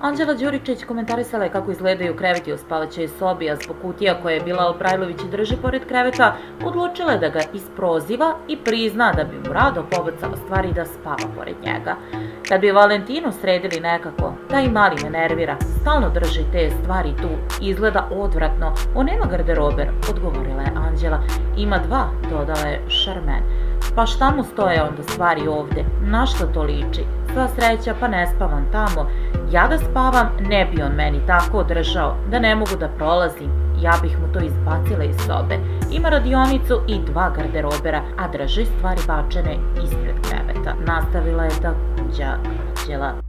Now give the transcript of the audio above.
Anđela Đuričić komentarisala je kako izgledaju kreveti u spavaćoj sobi, a zbog kutija koje je Bilal Brajlović drži pored kreveta, odlučila je da ga isproziva i prizna da bi mu rado pobacala stvari da spava pored njega. Kad bi Valentinu sredili nekako, taj mali me nervira, stalno drži te stvari tu, izgleda odvratno, on nema garderober, odgovorila je Anđela. Ima dva, dodala je Šarmen. Pa šta mu stoje onda stvari ovde? Na što to liči? Sva sreća, pa ne spavam tamo. Ja da spavam, ne bi on meni tako održao, da ne mogu da prolazim. Ja bih mu to izbacila iz sobe. Ima radionicu i dva garderobera, a drži stvari bačene ispred kreveta. Nastavila je da kuđa Anđela.